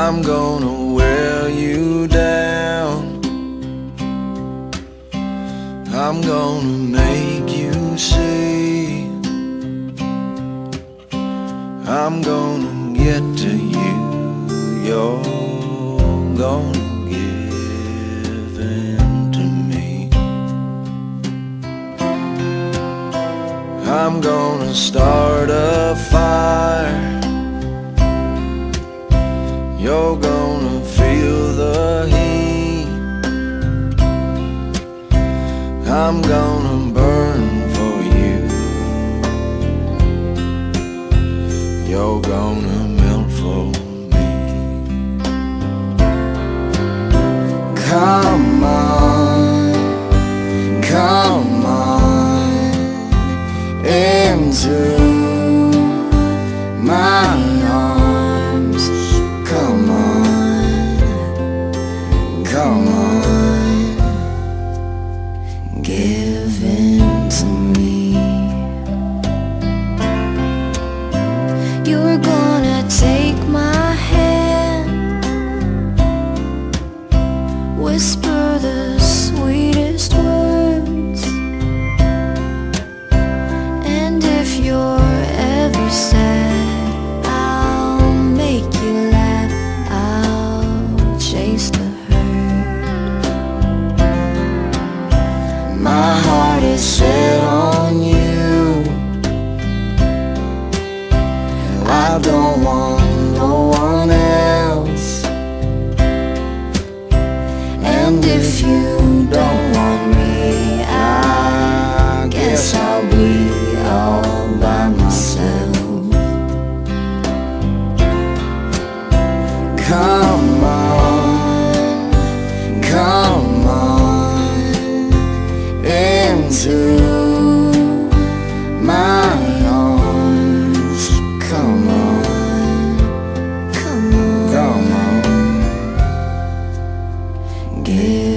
I'm gonna wear you down. I'm gonna make you see. I'm gonna get to you. You're gonna give in to me. I'm gonna start a fire you're gonna feel the heat. I'm gonna burn for you. You're gonna melt for me. Come on Come on Into give in to me. Into my arms. Come on, Come on, come on, give